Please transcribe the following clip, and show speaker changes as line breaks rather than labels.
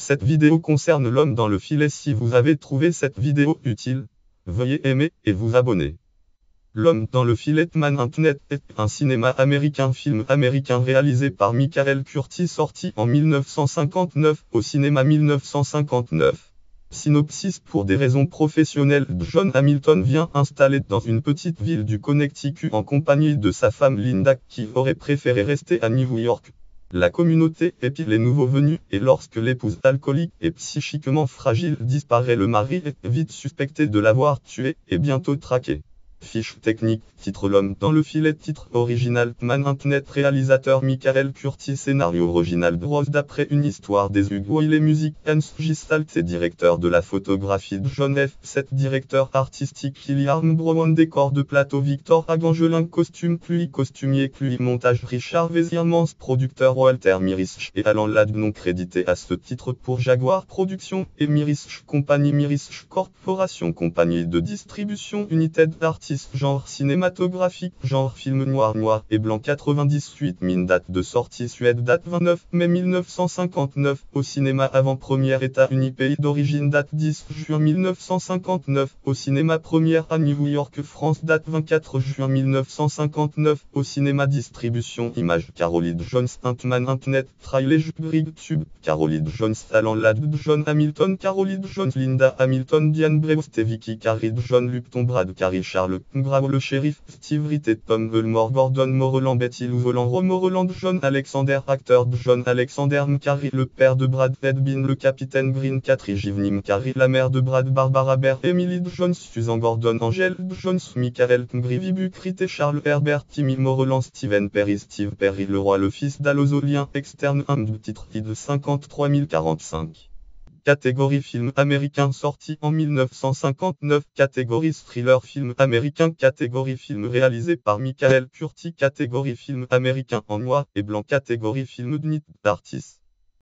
Cette vidéo concerne l'homme dans le filet. Si vous avez trouvé cette vidéo utile, veuillez aimer et vous abonner. L'homme dans le filet Man Internet est un cinéma américain film américain réalisé par Michael Curtis sorti en 1959 au cinéma 1959. Synopsis Pour des raisons professionnelles, John Hamilton vient installer dans une petite ville du Connecticut en compagnie de sa femme Linda qui aurait préféré rester à New York. La communauté épie les nouveaux venus et lorsque l'épouse alcoolique et psychiquement fragile disparaît le mari est vite suspecté de l'avoir tué et bientôt traqué. Fiche technique, titre L'homme dans le filet, titre original, Man Internet, réalisateur Michael Curtis, scénario original Rose d'après une histoire des Hugo les musiques Hans Gistalt et directeur de la photographie John F. 7 directeur artistique Kiliarm Brown décor de plateau Victor Agangelin costume pluie costumier pluie montage Richard Véziermans producteur Walter Mirich et Alan Ladd non crédité à ce titre pour Jaguar Productions et Mirich Compagnie Mirich Corporation compagnie de distribution United Artists genre cinématographique, genre film noir noir et blanc. 98 mine date de sortie Suède date 29 mai 1959 au cinéma avant-première États-Unis pays d'origine date 10 juin 1959 au cinéma première à New York France date 24 juin 1959 au cinéma distribution image Caroline Jones Antman Internet Trailer Brig Tube Caroline Jones Talent Lad John Hamilton Caroline Jones Linda Hamilton Diane Brewster Vicky Carrie John Lupton Brad Carrie Charles Bravo le shérif, Steve Ritt et Tom Gordon Moreland Betty Lou Volant? Moreland John Alexander acteur John Alexander Mcary le père de Brad Edbin le capitaine Green Cathy Givney Mcary la mère de Brad Barbara Bear Emily Jones Susan Gordon Angel Jones Michael Ngrivi Bucrit et Charles Herbert Timmy Moreland Steven Perry Steve Perry le roi le fils d'Alozolien externe un titre de 53 045 Catégorie film américain sorti en 1959. Catégorie thriller film américain. Catégorie film réalisé par Michael Curti. Catégorie film américain en noir et blanc. Catégorie film d'artiste.